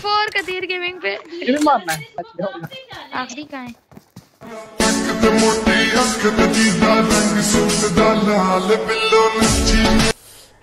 Four Qadeer gaming पे। आखिरी कहा है।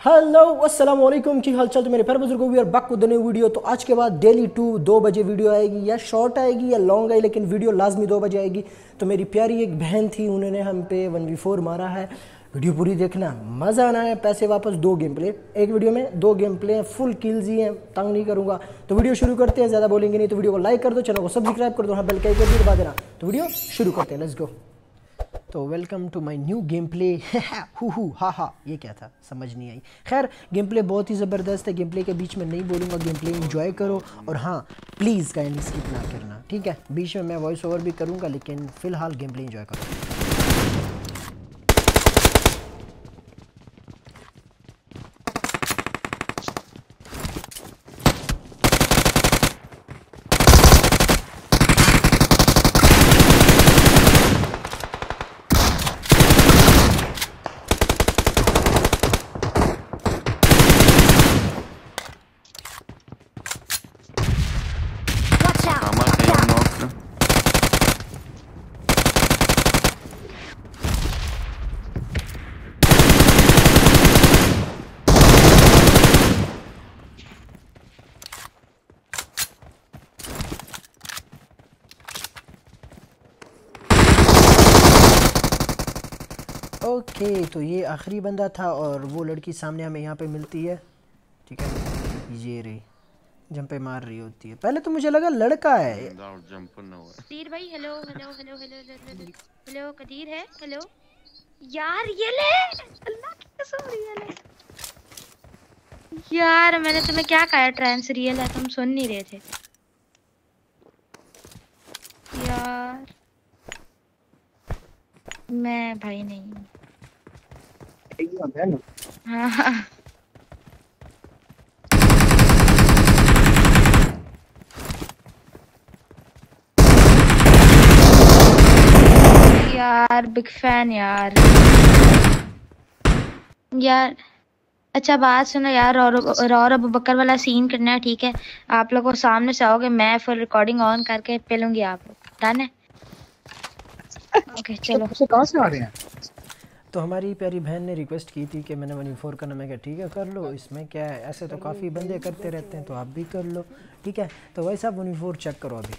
हेलो अस्सलाम वालेकुम की हालचाल? तो मेरे प्यार बुज़ुर्गों भी और बक उदने वीडियो। तो आज के बाद डेली टू दो बजे वीडियो आएगी या शॉर्ट आएगी या लॉन्ग आएगी लेकिन वीडियो लाजमी दो बजे आएगी। तो मेरी प्यारी एक बहन थी उन्होंने हम पे वन वी फोर मारा है। वीडियो पूरी देखना। मज़ा आना है, पैसे वापस दो गेम प्ले एक वीडियो में दो गेम प्ले हैं फुल किल्स ही हैं, तंग नहीं करूँगा। तो वीडियो शुरू करते हैं, ज़्यादा बोलेंगे नहीं तो वीडियो को लाइक कर दो, चैनल को सब्सक्राइब कर दो हाँ बेल का आइकन भी दबा देना। तो वीडियो शुरू करते हैं लेट्स गो तो welcome to my new game play who हु, हा, ये क्या था? समझ नहीं आई। खैर गेम प्ले बहुत ही ज़बरदस्त है। गेम प्ले के बीच में नहीं बोलूँगा गेम प्ले इंजॉय करो। और हाँ प्लीज़ काइंडली स्किप ना करना, ठीक है? बीच में मैं वॉइस ओवर भी करूँगा, लेकिन फ़िलहाल गेम प्ले इंजॉय करो। ओके तो ये आखिरी बंदा था और वो लड़की सामने हमें यहाँ पे मिलती है। ठीक है? ये रही जंपे मार रही होती है। पहले तो मुझे लगा लड़का है। कदीर भाई hello hello hello hello hello hello hello Qadeer है? हेलो यार ये ले! अल्लाह की कसम रियल है। यार मैंने तुम्हें क्या कहा? ट्रांस रियल है तुम सुन नहीं रहे थे। यार मैं भाई नहीं यही होता है ना यार बिग फ़ैन यार। यार अच्छा बात सुनो यार रौर अबू बकर वाला सीन करना है ठीक है? आप लोगों को सामने से आओगे मैं फिर रिकॉर्डिंग ऑन करके पेलूँगी आप लोग। डन है? ओके चलो। उसे कहाँ से आ रहे हैं? तो हमारी प्यारी बहन ने रिक्वेस्ट की थी कि मैंने वन फोर करना मैं क्या ठीक है कर लो इसमें क्या है? ऐसे तो काफ़ी बंदे करते रहते हैं तो आप भी कर लो। ठीक है तो वही साहब वन फोर चेक करो अभी।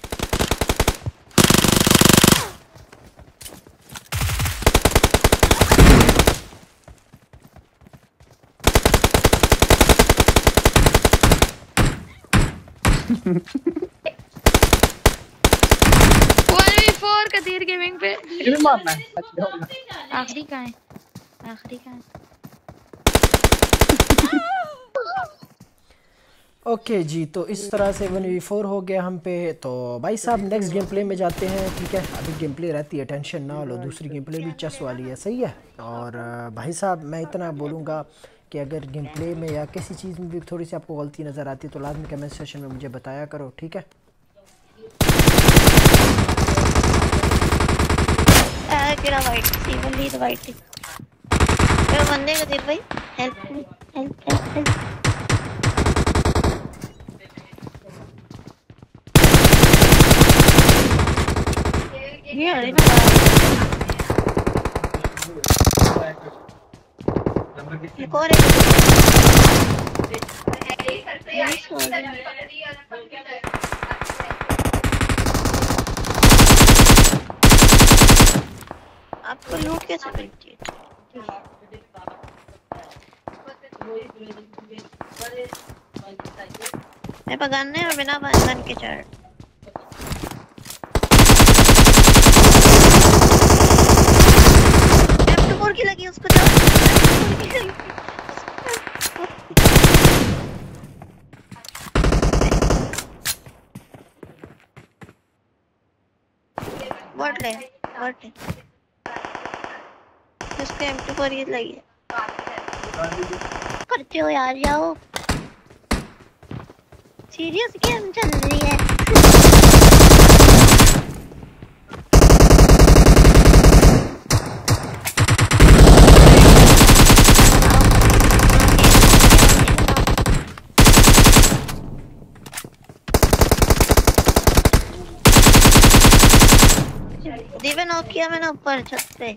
वन फोर कदीर गेमिंग पे। मारना है। आखिरी कहाँ है? आखिरी कहाँ है। ओके जी तो इस तरह से वन वी फोर हो गया हम पे। तो भाई साहब नेक्स्ट गेम प्ले में जाते हैं ठीक है? अभी गेम प्ले रहती है टेंशन ना लो दूसरी गेम प्ले भी चस वाली है सही है? और भाई साहब मैं इतना बोलूँगा कि अगर गेम प्ले में या किसी चीज़ में भी थोड़ी सी आपको गलती नज़र आती है तो लाजमी कमेंट सेशन में मुझे बताया करो ठीक है? आ, सी बंदी को दे भाई। Help help help help. ये अरे ना? एक और आपको लूट कैसे मिलती है? मैं पगाने और बिना बंधन के F2 की लगी उसको ले वर्ड ले उसको M2 की लगी। है करते हो यार जाओ सीरियस गेम चल रही है दिवे नॉक किया मैंने ऊपर छत पे।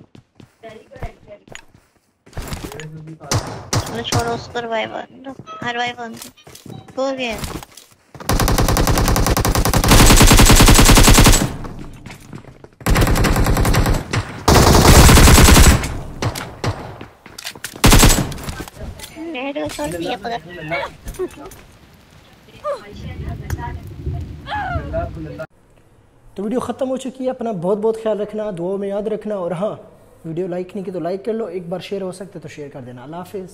ऑन दो हो गया नेट को छोड़ दिया पकड़ तो वीडियो ख़त्म हो चुकी है अपना बहुत बहुत ख्याल रखना दुआओं में याद रखना और हाँ वीडियो लाइक नहीं की तो लाइक कर लो एक बार शेयर हो सकते तो शेयर कर देना। अल्लाह हाफिज़।